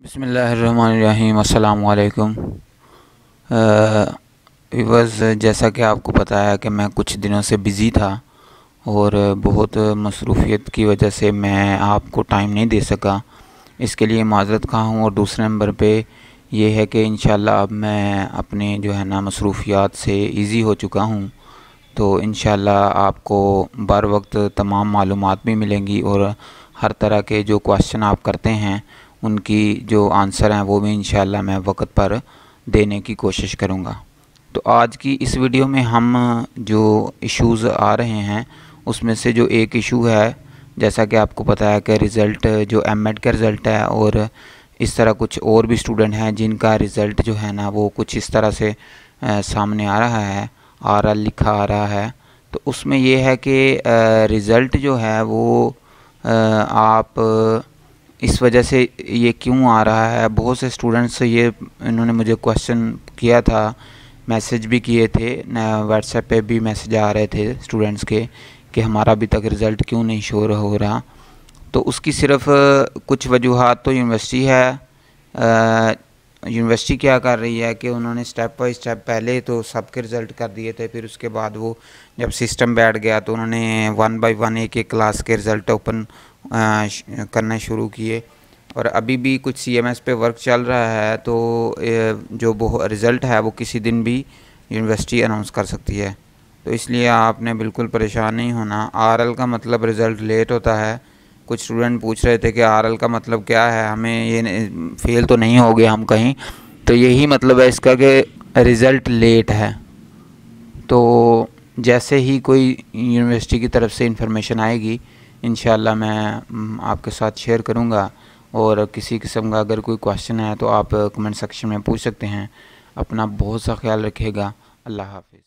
बसमीम बस जैसा कि आपको पता है कि मैं कुछ दिनों से बिज़ी था और बहुत मसरूफियत की वजह से मैं आपको टाइम नहीं दे सका। इसके लिए माज़रत खा हूँ और दूसरे नंबर पे ये है कि इन अब मैं अपने जो है ना मसरूफियात से इजी हो चुका हूँ। तो इन आपको बर वक्त तमाम मालूम भी मिलेंगी और हर तरह के जो क्वेश्चन आप करते हैं उनकी जो आंसर हैं वो भी इन मैं वक्त पर देने की कोशिश करूँगा। तो आज की इस वीडियो में हम जो इश्यूज़ आ रहे हैं उसमें से जो एक इशू है जैसा कि आपको पता है कि रिज़ल्ट जो एम का रिज़ल्ट है और इस तरह कुछ और भी स्टूडेंट हैं जिनका रिज़ल्ट जो है ना वो कुछ इस तरह से आ, सामने आ रहा है आ रहा लिखा आ रहा है। तो उसमें ये है कि रिज़ल्ट जो है वो आ, आप इस वजह से ये क्यों आ रहा है? बहुत से स्टूडेंट्स ये, इन्होंने मुझे क्वेश्चन किया था मैसेज भी किए थे व्हाट्सएप पे भी मैसेज आ रहे थे स्टूडेंट्स के, कि हमारा अभी तक रिज़ल्ट क्यों नहीं शो हो रहा। तो उसकी सिर्फ़, कुछ वजूहत तो यूनिवर्सिटी है। यूनिवर्सिटी क्या कर रही है कि उन्होंने स्टेप बाई स्टेप पहले तो सबके रिज़ल्ट कर दिए थे, फिर उसके बाद वो जब सिस्टम बैठ गया तो उन्होंने वन बाय वन एक एक क्लास के रिज़ल्ट ओपन करना शुरू किए। और अभी भी कुछ सी एम एस पे वर्क चल रहा है तो जो रिज़ल्ट है, वो किसी दिन भी यूनिवर्सिटी अनाउंस कर सकती है। तो इसलिए आपने बिल्कुल परेशान नहीं होना। आर एल का मतलब रिज़ल्ट लेट होता है। कुछ स्टूडेंट पूछ रहे थे कि आर एल का मतलब क्या है? हमें ये फेल तो नहीं हो गए हम कहीं। तो यही मतलब है इसका कि रिज़ल्ट लेट है। तो जैसे ही कोई यूनिवर्सिटी की तरफ़ से इंफॉर्मेशन आएगी इन मैं आपके साथ शेयर करूँगा। और किसी किस्म का अगर कोई क्वेश्चन है तो आप कमेंट सेक्शन में पूछ सकते हैं। अपना बहुत सा ख्याल रखेगा अल्लाह हाफिज़।